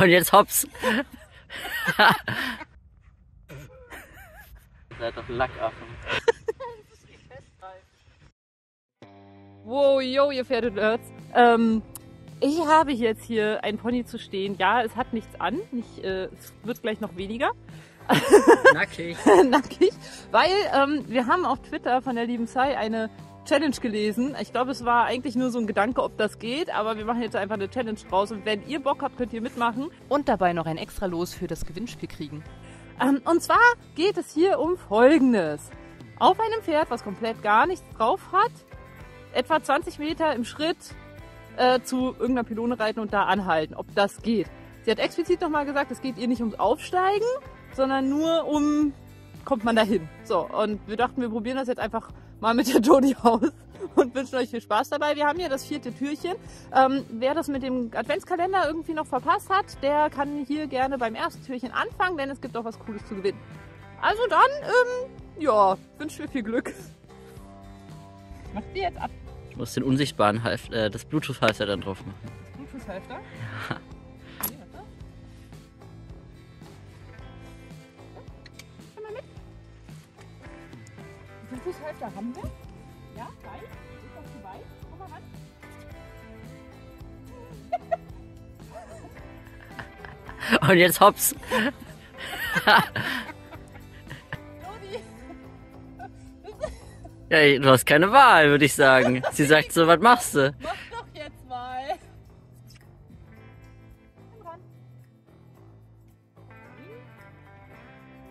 Und jetzt hops. Seid doch Lackaffen. Wow, yo, ihr Pferdenerds. Ähm, ich habe jetzt hier ein Pony zu stehen. Ja, es hat nichts an. Nicht, äh, es wird gleich noch weniger. Nackig. Nackig. Weil ähm, wir haben auf Twitter von der lieben Sai eine Challenge gelesen. Ich glaube, es war eigentlich nur so ein Gedanke, ob das geht, aber wir machen jetzt einfach eine Challenge draus. Und wenn ihr Bock habt, könnt ihr mitmachen. Und dabei noch ein extra Los für das Gewinnspiel kriegen. Ähm, und zwar geht es hier um Folgendes. Auf einem Pferd, was komplett gar nichts drauf hat, etwa 20 Meter im Schritt äh, zu irgendeiner Pylone reiten und da anhalten, ob das geht. Sie hat explizit nochmal gesagt, es geht ihr nicht ums Aufsteigen, sondern nur um, kommt man dahin. So, und wir dachten, wir probieren das jetzt einfach mal mit der Jodie aus und wünschen euch viel Spaß dabei. Wir haben hier das vierte Türchen. Ähm, wer das mit dem Adventskalender irgendwie noch verpasst hat, der kann hier gerne beim ersten Türchen anfangen, denn es gibt auch was Cooles zu gewinnen. Also dann, ähm, ja, wünsche mir viel Glück. Macht sie jetzt ab. Ich muss den unsichtbaren Half äh, das Bluetooth-Halfter dann drauf machen. Bluetooth-Halfter? Ja. Bluetooth-Halfter haben wir? Ja, weit? Ist das zu weit? Komm mal ran. Und jetzt hops. Ja, du hast keine Wahl, würde ich sagen. Sie sagt so, was machst du? Mach doch jetzt mal! Komm ran.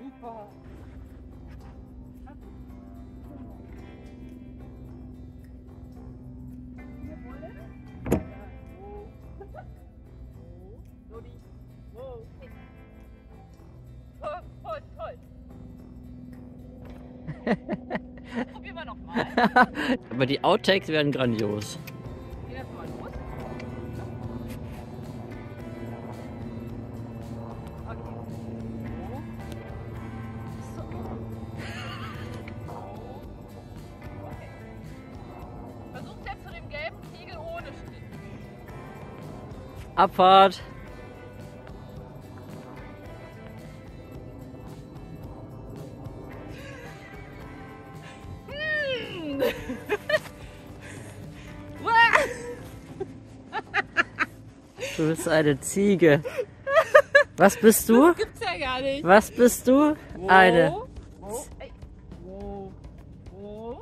Super! Wir nochmal. Aber die Outtakes werden grandios. Gehen Du bist eine Ziege. Was bist du? Gibt's ja gar nicht. Was bist du? Eine. Wo? Ey. Wo? Wo?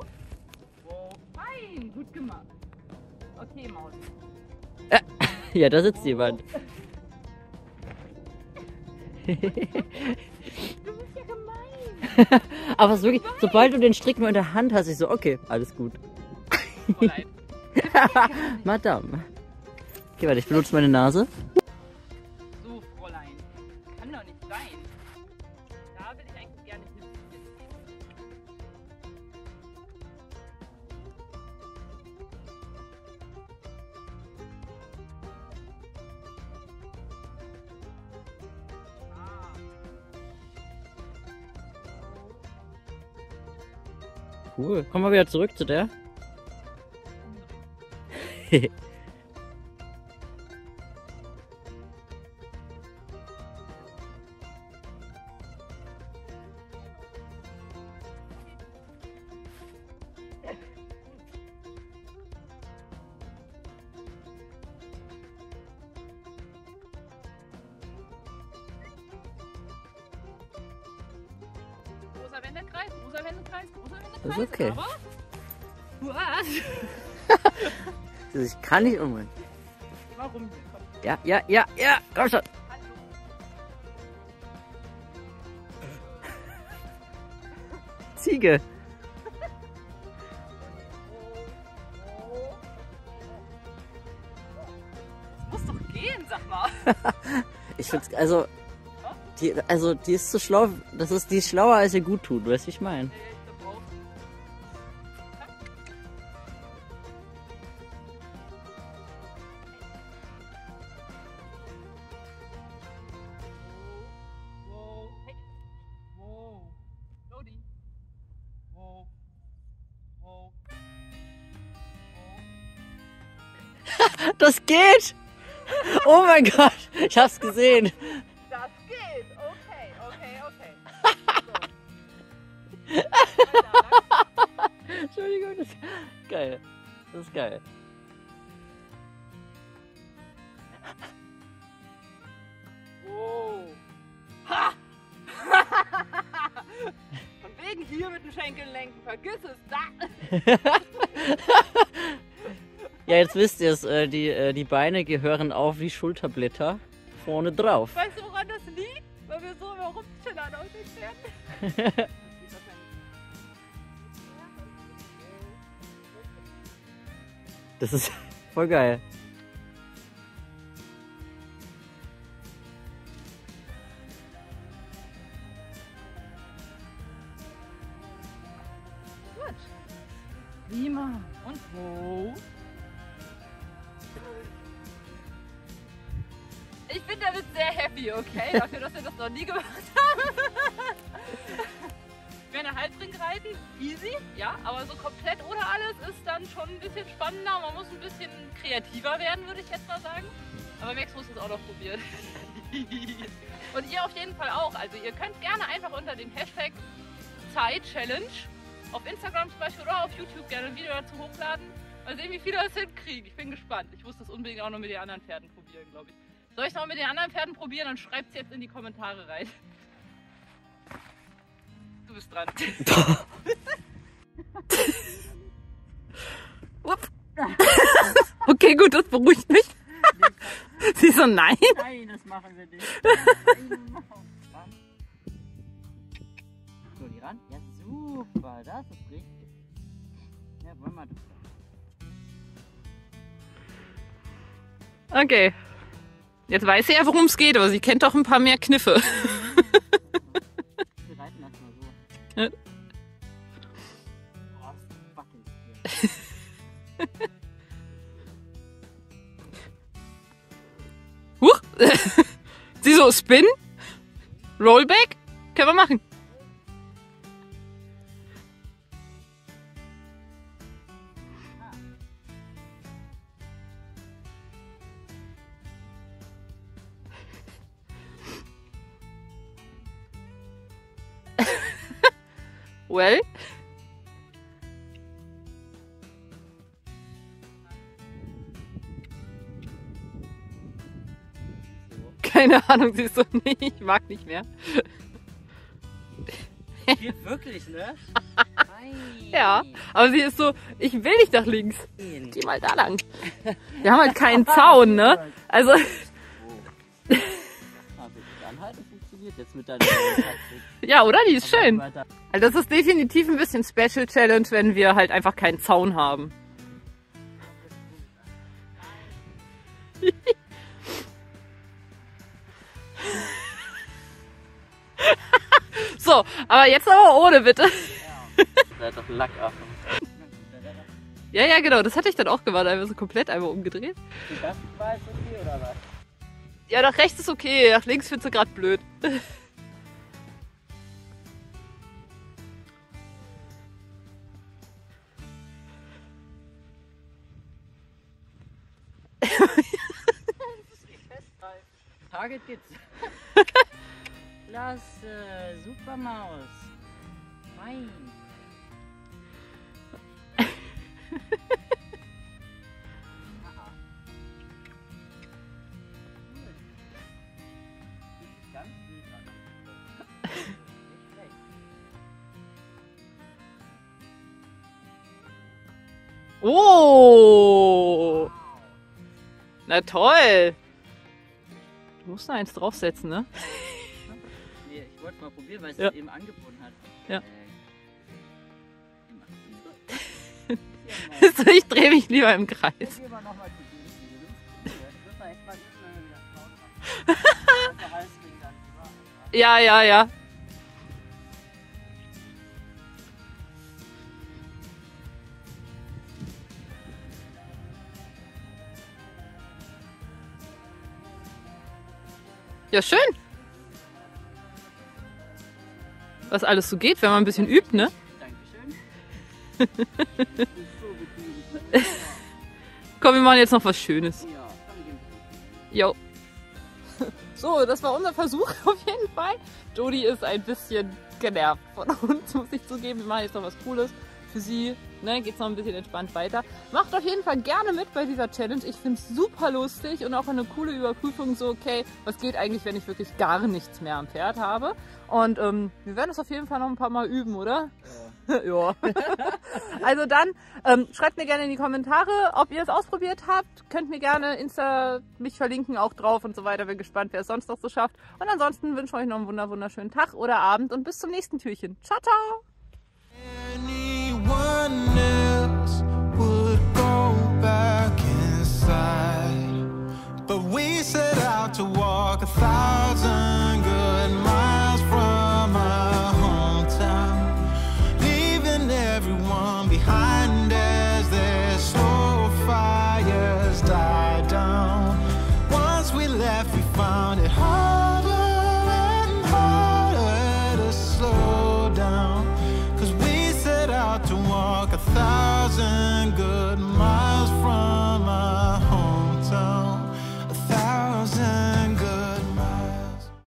Wo? Fein, gut gemacht. Okay, Maus. Ja, da sitzt jemand. Du bist ja gemein. Aber es ist wirklich, sobald du den Strick nur in der Hand hast, ich so, okay, alles gut. Fräulein. Madame. Okay, warte, ich benutze meine Nase. So, Fräulein. Kann doch nicht sein. Da will ich eigentlich gerne. Cool. Komm mal wieder zurück zu der. Großer Wendekreis, großer Wendekreis, großer Wendekreis. Das ist okay. Aber was? Ich kann nicht umgehen. Warum denn? Ja, ja, ja, ja, komm schon. Ziege. Das muss doch gehen, sag mal. Ich find's, also, die, also, die ist zu schlau, das ist, die ist schlauer, als ihr gut tut, weißt du, ich meine? Das geht! Oh mein Gott! Ich hab's gesehen. Entschuldigung, das ist geil. Das ist geil. Oh. Ha! Von wegen hier mit den Schenkeln lenken. Vergiss es. Da. Ja, jetzt wisst ihr es, äh, die, äh, die Beine gehören auf die Schulterblätter vorne drauf. Weißt du, woran das liegt? Weil wir so immer rumchillern auf den Pferden. Das ist voll geil. Gut. Prima. Und wo? Ich bin damit sehr happy, okay? Dafür, dass wir das noch nie gemacht haben. Eine Halbring reiten, easy, ja, aber so komplett ohne alles ist dann schon ein bisschen spannender. Man muss ein bisschen kreativer werden, würde ich jetzt mal sagen. Aber Max muss es auch noch probieren. Und ihr auf jeden Fall auch. Also ihr könnt gerne einfach unter dem Hashtag Zeit-Challenge auf Instagram zum Beispiel oder auf YouTube gerne ein Video dazu hochladen. Mal sehen, wie viele das hinkriegen. Ich bin gespannt. Ich muss das unbedingt auch noch mit den anderen Pferden probieren, glaube ich. Soll ich es noch mit den anderen Pferden probieren? Dann schreibt es jetzt in die Kommentare rein. Bist dran. Okay, gut, das beruhigt mich. Sie so, nein. Nein, das machen wir nicht. so, die ran. Ja, super. Das ist richtig. Ja, wollen wir Okay. Jetzt weiß sie ja, worum es geht, aber sie kennt doch ein paar mehr Kniffe. Hier. Huch. sie so, Spin? Rollback? Können wir machen. Well, keine Ahnung, sie ist so, nee, ich mag nicht mehr. Geht wirklich, ne? Ja, aber sie ist so, ich will nicht nach links. Geh mal da lang. Wir haben halt keinen Zaun, ne? Also, Also, das Anhalten funktioniert jetzt mit deiner Taktik. ja, oder? Die ist schön. Also das ist definitiv ein bisschen Special Challenge, wenn wir halt einfach keinen Zaun haben. so, aber jetzt aber ohne, bitte. Doch Lackaffen. Ja, ja, genau, das hatte ich dann auch gemacht, einfach so komplett einmal umgedreht. War jetzt okay, oder was? Ja, nach rechts ist okay, nach links findest du gerade blöd. Target geht's. Klasse, super Maus. Fein. na toll. Du musst da eins draufsetzen, ne? Nee, ich wollte mal probieren, weil es Ja. es eben angeboten hat. Ja. Äh, immer. ich drehe mich lieber im Kreis. Jetzt gehen wir Ja, schön. Was alles so geht, wenn man ein bisschen übt, ne? Dankeschön. Komm, wir machen jetzt noch was Schönes. Jo. So, das war unser Versuch auf jeden Fall. Jodie ist ein bisschen genervt von uns, muss ich zugeben. Wir machen jetzt noch was Cooles für sie. Ne, geht's noch ein bisschen entspannt weiter. Macht auf jeden Fall gerne mit bei dieser Challenge. Ich finde es super lustig und auch eine coole Überprüfung. So, okay, was geht eigentlich, wenn ich wirklich gar nichts mehr am Pferd habe? Und ähm, wir werden das auf jeden Fall noch ein paar Mal üben, oder? Ja. ja. also dann ähm, schreibt mir gerne in die Kommentare, ob ihr es ausprobiert habt. Könnt mir gerne Insta mich verlinken auch drauf und so weiter. Bin gespannt, wer es sonst noch so schafft. Und ansonsten wünsche ich euch noch einen wunderschönen Tag oder Abend und bis zum nächsten Türchen. Ciao, ciao! To walk a thousand